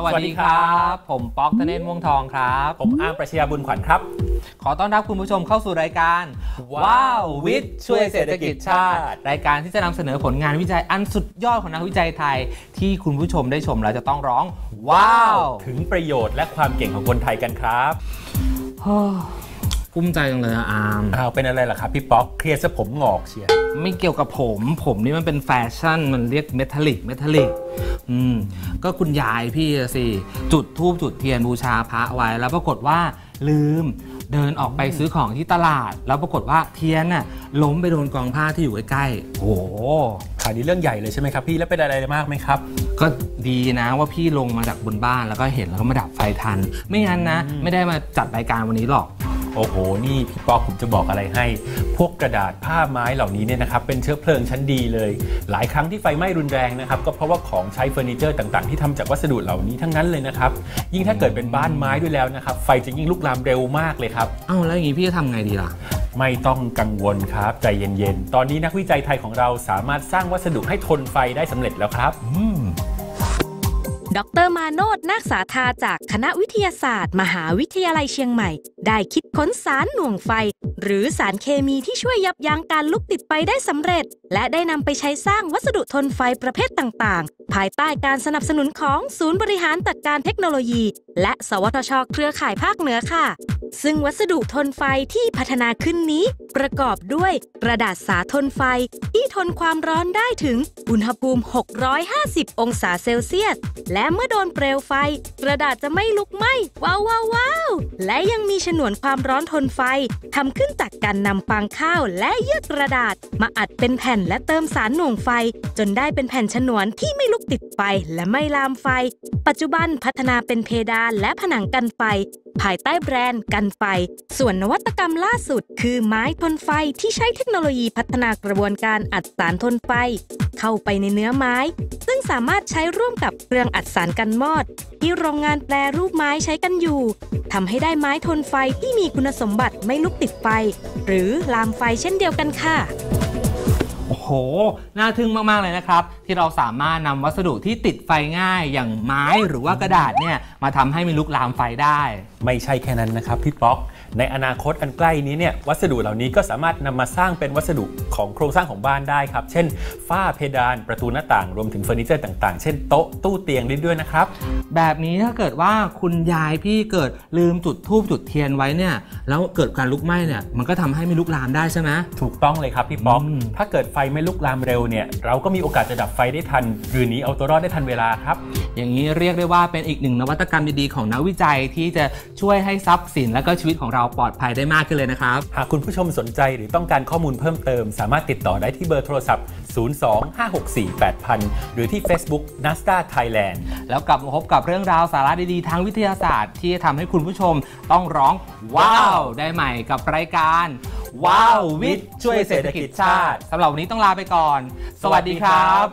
สวัสดีครับ ผมป๊อกธเนศม่วงทองครับ ผมอาร์มประชญาบุญขวัญครับ ขอต้อนรับคุณผู้ชมเข้าสู่รายการ ว้าววิทย์ช่วยเศรษฐกิจชาติ รายการที่จะนำเสนอผลงานวิจัยอันสุดยอดของนักวิจัยไทย ที่คุณผู้ชมได้ชมแล้วจะต้องร้อง ว้าว ถึงประโยชน์และความเก่งของคนไทยกันครับภูมิใจจังเลยอะอาร์มอ้าวเป็นอะไรล่ะครับพี่ป๊อกเคลียร์ซะผมงอกเชียร์ ไม่เกี่ยวกับผม ผมนี่มันเป็นแฟชั่น มันเรียกเมทัลลิก เมทัลลิก อืม ก็คุณยายพี่อะสิ จุดทูบจุดเทียนบูชาพระไว้ แล้วปรากฏว่าลืมเดินออกไปซื้อของที่ตลาด แล้วปรากฏว่าเทียนน่ะล้มไปโดนกองผ้าที่อยู่ใกล้ๆโอ้โหข่าวนี้เรื่องใหญ่เลยใช่ไหมครับพี่แล้วเป็นอะไรมากไหมครับ ก็ดีนะว่าพี่ลงมาจากบนบ้านแล้วก็เห็นแล้วก็มาดับไฟทัน ไม่งั้นนะ ไม่ได้มาจัดรายการวันนี้หรอก โอ้โห นี่พี่ป๊อกผมจะบอกอะไรให้ พวกกระดาษผ้าไม้เหล่านี้เนี่ยนะครับเป็นเชื้อเพลิงชั้นดีเลย หลายครั้งที่ไฟไหม้รุนแรงนะครับก็เพราะว่าของใช้เฟอร์นิเจอร์ต่างๆ ที่ทำจากวัสดุเหล่านี้ทั้งนั้นเลยนะครับ ยิ่งถ้าเกิดเป็นบ้านไม้ด้วยแล้วนะครับไฟจะยิ่งลุกลามเร็วมากเลยครับเอ้าแล้วอย่างนี้พี่จะทำไงดีล่ะ ไม่ต้องกังวลครับใจเย็นๆ ตอนนี้นักวิจัยไทยของเราสามารถสร้างวัสดุให้ทนไฟได้สำเร็จแล้วครับ ดรมาโนดนาคสาธาจากคณะวิทยาศาสตร์ มหาวิทยาลัยเชียงใหม่ ได้คิดค้นสารหน่วงไฟ หรือสารเคมีที่ช่วยยับยั้งการลุกติดไฟได้สำเร็จ และได้นำไปใช้สร้างวัสดุทนไฟประเภทต่างๆ ภายใต้การสนับสนุนของศูนย์บริหารจัดการเทคโนโลยี และ สวทช เครือข่ายภาคเหนือค่ะ ซึ่งวัสดุทนไฟที่พัฒนาขึ้นนี้ ประกอบด้วยกระดาษสาทนไฟ ที่ทนความร้อนได้ถึงอุณหภูมิ 650 องศาเซลเซียส และเมื่อโดนเปลวไฟ กระดาษจะไม่ลุกไหม้ว้าวว้าว และยังมีฉนวนความร้อนทนไฟทำขึ้นจากการนำฟางข้าวและเยื่อกระดาษ มาอัดเป็นแผ่นและเติมสารหน่วงไฟ จนได้เป็นแผ่นฉนวนที่ไม่ลุกติดไฟและไม่ลามไฟ ปัจจุบันพัฒนาเป็นเพดานและผนังกันไฟ ภายใต้แบรนด์กันไฟ ส่วนนวัตกรรมล่าสุด คือไม้ทนไฟที่ใช้เทคโนโลยีพัฒนากระบวนการอัดสารทนไฟ เข้าไปในเนื้อไม้ สามารถใช้ร่วมกับเครื่องอัดสารกันมอด ที่โรงงานแปรรูปไม้ใช้กันอยู่ทำให้ได้ไม้ทนไฟที่มีคุณสมบัติไม่ลุกติดไฟ หรือลามไฟเช่นเดียวกันค่ะโอ้โห น่าทึ่งมาก ๆ เลยนะครับ ที่เราสามารถนำวัสดุที่ติดไฟง่ายอย่างไม้หรือว่ากระดาษเนี่ยมาทำให้มีลุกลามไฟได้ไม่ใช่แค่นั้นนะครับพี่ป๊อก ในอนาคตอันใกล้นี้เนี่ยวัสดุเหล่านี้ก็สามารถนำมาสร้างเป็นวัสดุของโครงสร้างของบ้านได้ครับ เช่น ฝ้าเพดานประตูหน้าต่างรวมถึงเฟอร์นิเจอร์ต่างๆ เช่นโต๊ะตู้เตียงได้ด้วยนะครับ แบบนี้ถ้าเกิดว่าคุณยายพี่เกิดลืมจุดทูบจุดเทียนไว้เนี่ยแล้วเกิดการลุกไหม้เนี่ยมันก็ทำให้ไม่ลุกลามได้ใช่ไหมถูกต้องเลยครับพี่ป๊อกอืมถ้าเกิดไฟไม่ลุกลามเร็วเนี่ยเราก็มีโอกาสจะดับไฟได้ทันหรือหนีเอาตัวรอดได้ทันเวลาครับ อย่างนี้เรียกได้ว่าเป็นอีกหนึ่งนวัตกรรมดีๆของนักวิจัยที่จะช่วยให้ทรัพย์สินและก็ชีวิตของเราปลอดภัยได้มากขึ้นเลยนะครับ หากคุณผู้ชมสนใจหรือต้องการข้อมูลเพิ่มเติม สามารถติดต่อได้ที่เบอร์โทรศัพท์ 025648000 หรือที่ Facebook n a s t a Thailand แล้วกลับมาพบกับเรื่องราวสาระดีๆทางวิทยาศาสตร์ ที่จะทำให้คุณผู้ชมต้องร้องว้าว ได้ใหม่กับรายการ ว้าววิทย์ช่วยเศรษฐกิจชาติสำหรับวันนี้ต้องลาไปก่อน สวัสดีครับ